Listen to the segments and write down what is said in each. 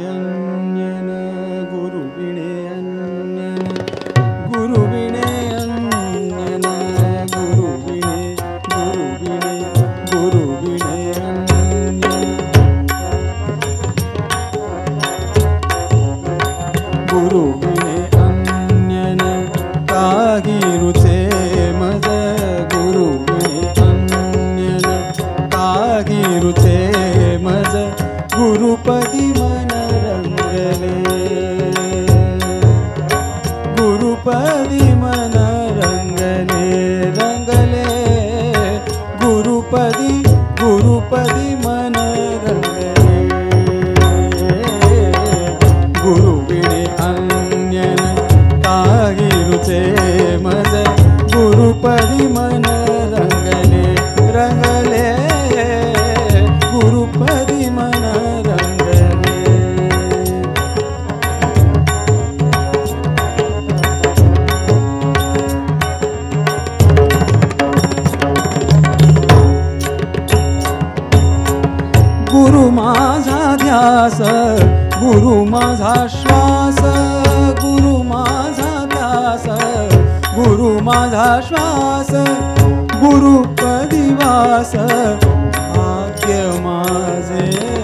in रंगले गुरुपदी मन रंगले गुरु माझा ध्यास गुरु माझा श्वास गुरु माझा ध्यास गुरु माझा श्वास. गुरुपदिवास भाग्य माझे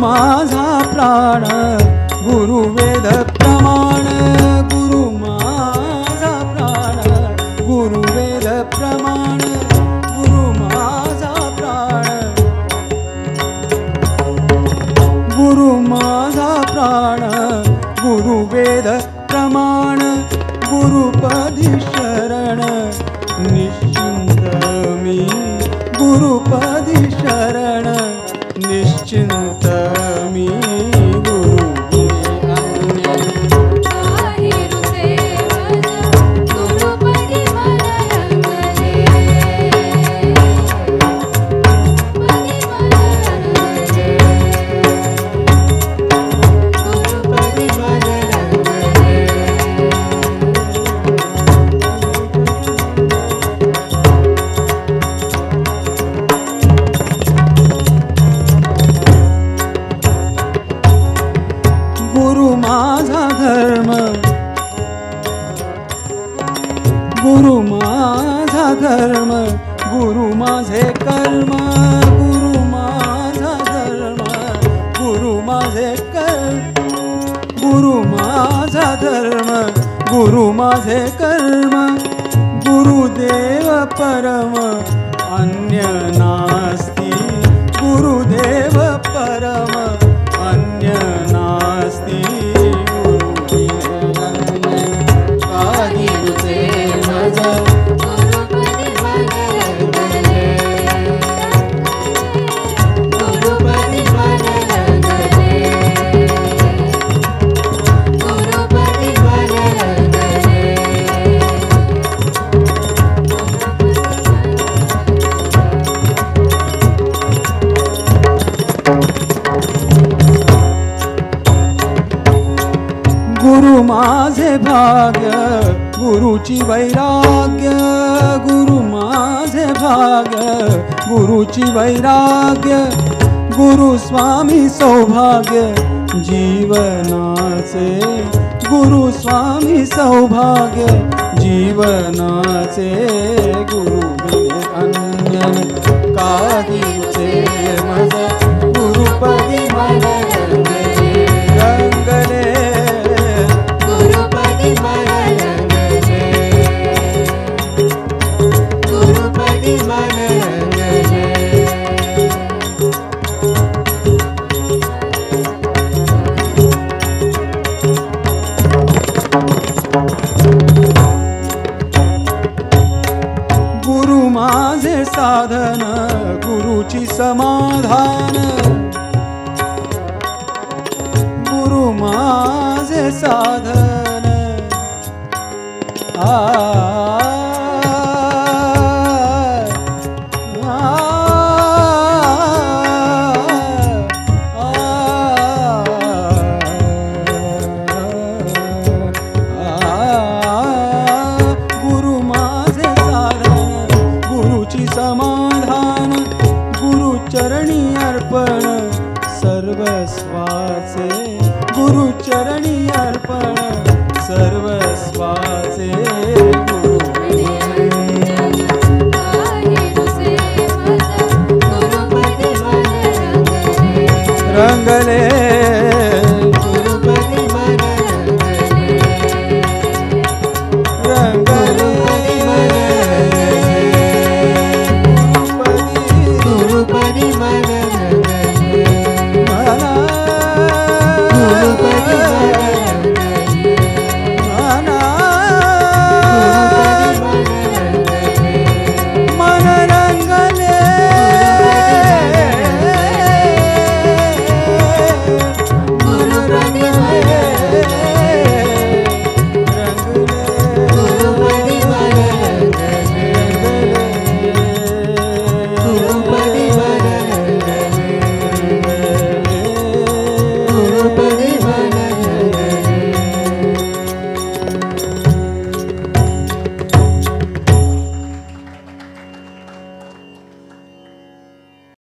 माझा प्राण गुरु वेद प्रमाण गुरु माझा प्राण गुरु वेद प्रमाण गुरु माझा प्राण गुरु माझा प्राण गुरु वेद प्रमाण गुरुपदी शरण निश्चिंत मी गुरुपदी गुरु माझा धर्म गुरु माझे कर्म गुरु माझा धर्म गुरु माझे कर्म गुरु माझा धर्म गुरु माझे कर्म गुरुदेव परम अन्य नास्ति गुरुदेव परम गुरु माझे भाग्य गुरुची वैराग्य. गुरु माझे भाग्य गुरुची वैराग्य. गुरु स्वामी सौभाग्य जीवनाचे. गुरु स्वामी सौभाग्य जीवनाचे. गुरु अन्य काहीचे मजा गुरु माझे साधन गुरुची समाधान. गुरु माझे साधन. आ மங்களே